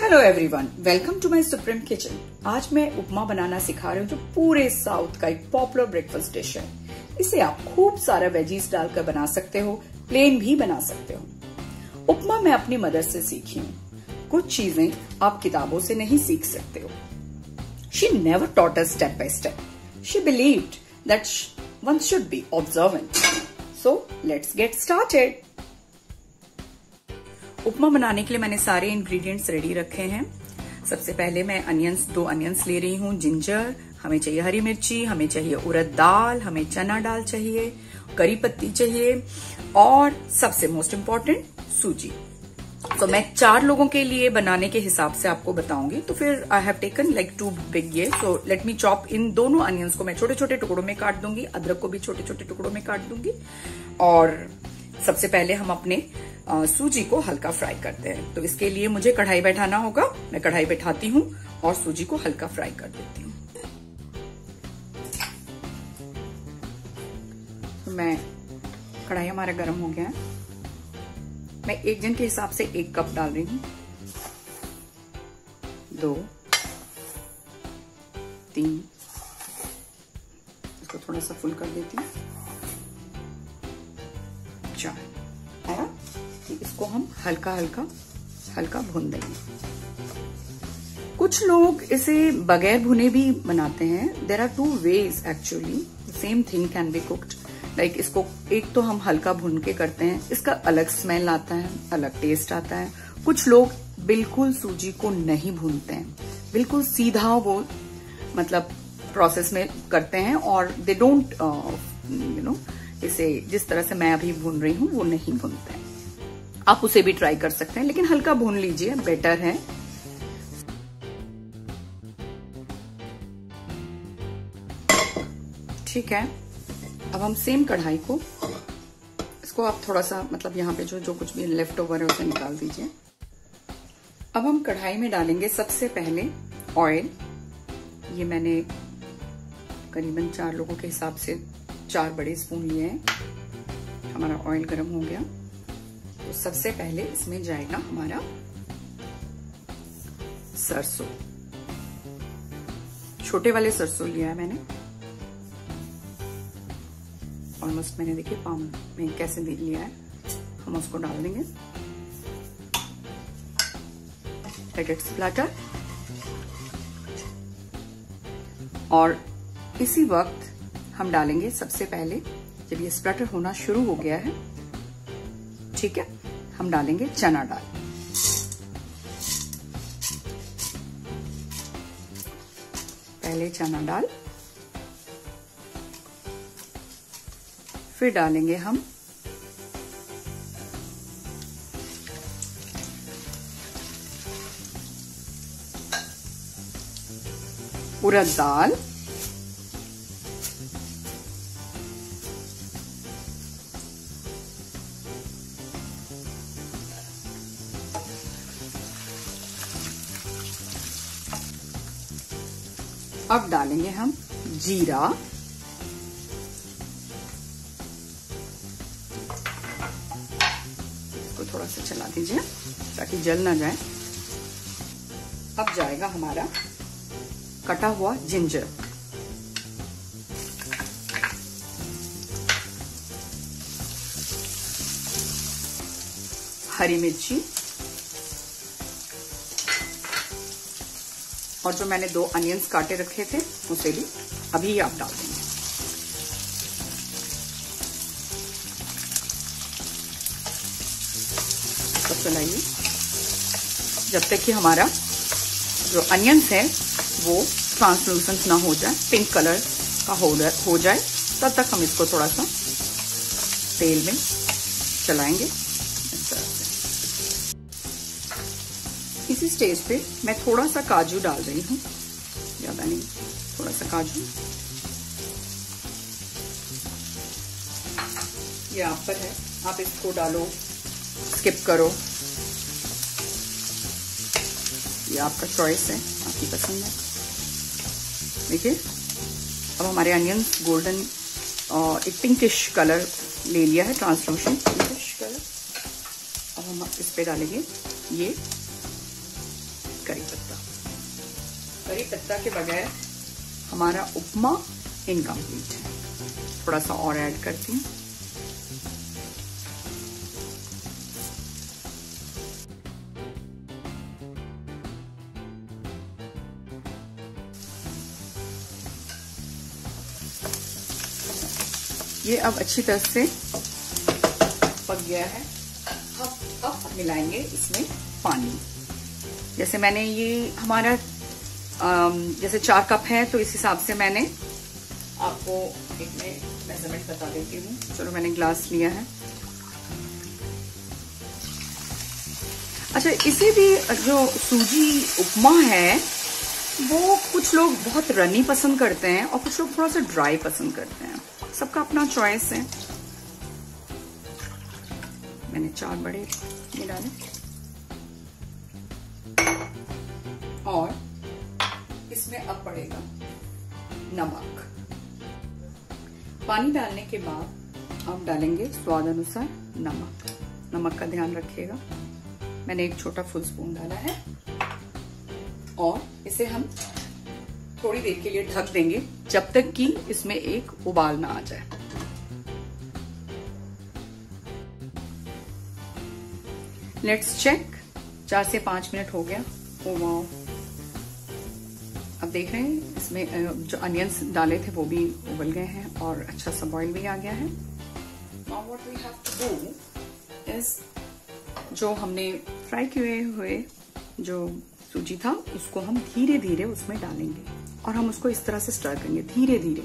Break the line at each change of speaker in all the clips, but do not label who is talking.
Hello everyone welcome to my supreme kitchen आज मैं उपमा बनाना सिखा रही हूँ जो पूरे साउथ का एक पॉपुलर ब्रेकफास्ट डिश है। इसे आप खूब सारा वेजीज डालकर बना सकते हो प्लेन भी बना सकते हो। उपमा मैं अपनी मदर से सीखी हूँ। कुछ चीज़ें आप किताबों से नहीं सीख सकते हो। She never taught a step by step she believed that one should be observant so let's get started upma बनाने के लिए मैंने सारे इंग्रेडिएंट्स रेडी रखे हैं। सबसे पहले मैं अनियंस दो अनियंस ले रही हूँ जिंजर हमें चाहिए हरी मिर्ची, हमें चाहिए उड़द दाल, हमें चना दाल चाहिए, करी पत्ती चाहिए और सबसे मोस्ट इंपॉर्टेंट सूजी। तो मैं चार लोगों के लिए बनाने के हिसाब से आपको बताऊँगी। तो फिर I have taken like two big ये सो लेट मी चॉप इन दोनों अनियंस को मैं छोटे छोटे टुकड़ों में काट दूँगी, अदरक को भी छोटे छोटे टुकड़ों में काट दूँगी। और सबसे पहले हम अपने सूजी को हल्का फ्राई करते हैं। तो इसके लिए मुझे कढ़ाई बैठाना होगा। मैं कढ़ाई बैठाती हूँ और सूजी को हल्का फ्राई कर देती हूँ। तो मैं, कढ़ाई हमारा गर्म हो गया है। मैं एक जन के हिसाब से एक कप डाल रही हूँ। दो, तीन, इसको थोड़ा सा फुल कर देती हूँ। चार और इसको हम हल्का हल्का हल्का भून देंगे। कुछ लोग इसे बगैर भुने भी बनाते हैं। There are two ways actually same thing can be cooked like इसको एक तो हम हल्का भून के करते हैं, इसका अलग स्मेल आता है, अलग टेस्ट आता है। कुछ लोग बिल्कुल सूजी को नहीं भूनते हैं। बिल्कुल सीधा वो मतलब प्रोसेस में करते हैं और दे डोंट यू नो इसे जिस तरह से मैं अभी भून रही हूँ, वो नहीं भूनते हैं। आप उसे भी ट्राई कर सकते हैं, लेकिन हल्का भून लीजिए बेटर है। ठीक है। अब हम सेम कढ़ाई को, इसको आप थोड़ा सा मतलब यहाँ पे जो जो कुछ भी लेफ़्ट ओवर है, उसे निकाल दीजिए। अब हम कढ़ाई में डालेंगे सबसे पहले ऑयल ये मैंने करीबन चार लोगों के हिसाब से चार बड़े स्पून लिए हैं। हमारा ऑयल गर्म हो गया। तो सबसे पहले इसमें जाएगा हमारा सरसों। छोटे वाले सरसों लिया है मैंने। ऑलमोस्ट मैंने देखिए पाम में कैसे लिया है। हम उसको डाल देंगे। स्प्लाटर और इसी वक्त हम डालेंगे सबसे पहले, जब ये स्प्लटर होना शुरू हो गया है ठीक है? हम डालेंगे चना डाल पहले चना डाल फिर डालेंगे हम उड़द दाल। अब डालेंगे हम जीरा। इसको थोड़ा सा चला दीजिए ताकि जल ना जाए। अब जाएगा हमारा कटा हुआ जिंजर। हरी मिर्ची और जो मैंने दो अनियंस काटे रखे थे, उसे भी अभी आप डाल देंगे। सब चलाइए जब तक कि हमारा जो अनियंस है, वो ट्रांसलूसेंट ना हो जाए, पिंक कलर का हो जाए, तब तक हम इसको थोड़ा सा तेल में चलाएँगे। इसी स्टेज पे मैं थोड़ा सा काजू डाल रही हूँ। ज़्यादा नहीं, थोड़ा सा काजू। ये आप पर है। आप इसको डालो स्किप करो। ये आपका चॉइस है, आपकी पसंद है। देखिए, अब हमारे अनियन गोल्डन एक पिंकिश कलर ले लिया है ट्रांसलूशन पिंकिश कलर अब हम इस पे डालेंगे ये। करी पत्ता। करी पत्ता के बगैर हमारा उपमा इनकम्प्लीट है। थोड़ा सा और ऐड करती हूँ। ये अब अच्छी तरह से पक गया है। अब अब मिलाएँगे इसमें पानी। जैसे मैंने ये हमारा जैसे चार कप है तो इस हिसाब से मैंने आपको एक मेज़रमेंट बता देती हूँ। चलो, मैंने ग्लास लिया है। अच्छा इसे भी जो सूजी उपमा है, वो कुछ लोग बहुत रनी पसंद करते हैं और कुछ लोग थोड़ा सा ड्राई पसंद करते हैं। सबका अपना चॉइस है। मैंने चार बड़े ये डाले और इसमें अब पड़ेगा नमक। पानी डालने के बाद आप डालेंगे स्वाद अनुसार नमक। नमक का ध्यान रखिएगा। मैंने एक छोटा फुल स्पून डाला है और इसे हम थोड़ी देर के लिए ढक देंगे जब तक कि इसमें एक उबाल ना आ जाए। लेट्स चेक चार से पाँच मिनट हो गया। ओ वाओ अब देख रहे हैं, इसमें जो अनियंस डाले थे वो भी उबल गए हैं और अच्छा सा बॉईल भी आ गया है। जो हमने फ्राई किए हुए जो सूजी था, उसको हम धीरे धीरे उसमें डालेंगे और हम उसको इस तरह से स्टर करेंगे धीरे धीरे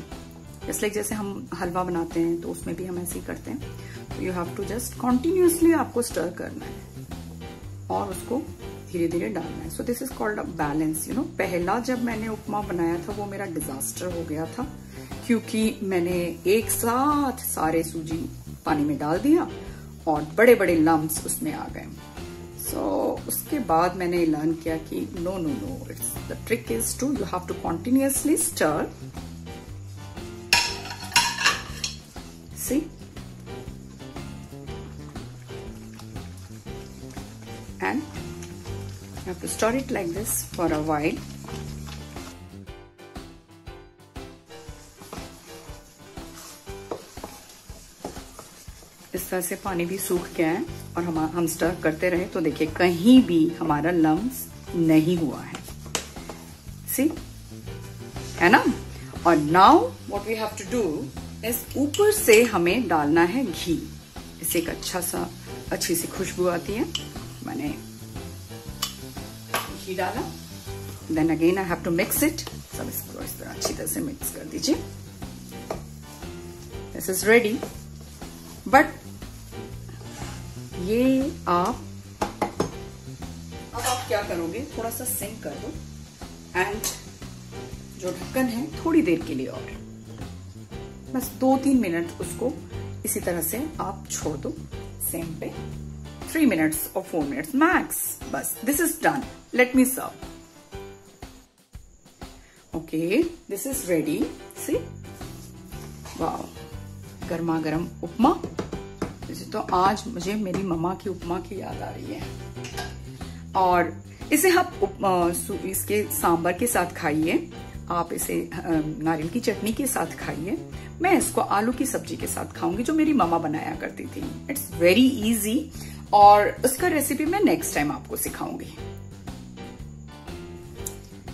जैसे लाइक जैसे हम हलवा बनाते हैं तो उसमें भी हम ऐसे ही करते हैं। You have to just continuously आपको स्टर करना है और उसको धीरे धीरे डालना है। So this is called balance you know पहला जब मैंने उपमा बनाया था वो मेरा डिजास्टर हो गया था क्योंकि मैंने एक साथ सारे सूजी पानी में डाल दिया और बड़े बड़े लम्ब उसमें आ गए। सो so, उसके बाद मैंने लर्न किया कि no no no it's the trick is to you have to continuously stir have to stir it like this for a while. इस तरह से पानी भी सूख गया है और हम हम स्टर करते रहे तो देखिए कहीं भी हमारा लम्स नहीं हुआ है। सी है ना? और now what we have to do इस ऊपर से हमें डालना है घी। इससे एक अच्छा सा, अच्छी सी खुशबू आती है। मैंने घी डाला। Then again I have to mix it सब इसको इस तरह अच्छी तरह से मिक्स कर दीजिए। दिस इज़ रेडी बट ये आप अब आप क्या करोगे? थोड़ा सा सिंक कर दो। एंड जो ढक्कन है, थोड़ी देर के लिए और। बस दो तीन मिनट उसको इसी तरह से आप छोड़ दो सेम पे। Three minutes or four minutes max. Bus. This is done. Let me serve. Okay, this is ready. See? Wow. गर्मा गर्म उपमा जैसे तो आज मुझे मेरी मम्मा की उपमा की याद आ रही है और इसे आप इसके सांबर के साथ खाइए आप इसे नारियल की चटनी के साथ खाइए मैं इसको आलू की सब्ज़ी के साथ खाऊँगी जो मेरी मम्मा बनाया करती थी इट्स वेरी इजी और उसका रेसिपी मैं नेक्स्ट टाइम आपको सिखाऊँगी।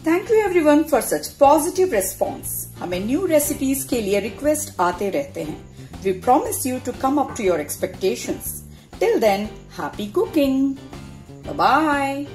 Thank you everyone for such positive response हमें न्यू रेसिपीज़ के लिए रिक्वेस्ट आते रहते हैं। We promise you to come up to your expectations till then happy cooking bye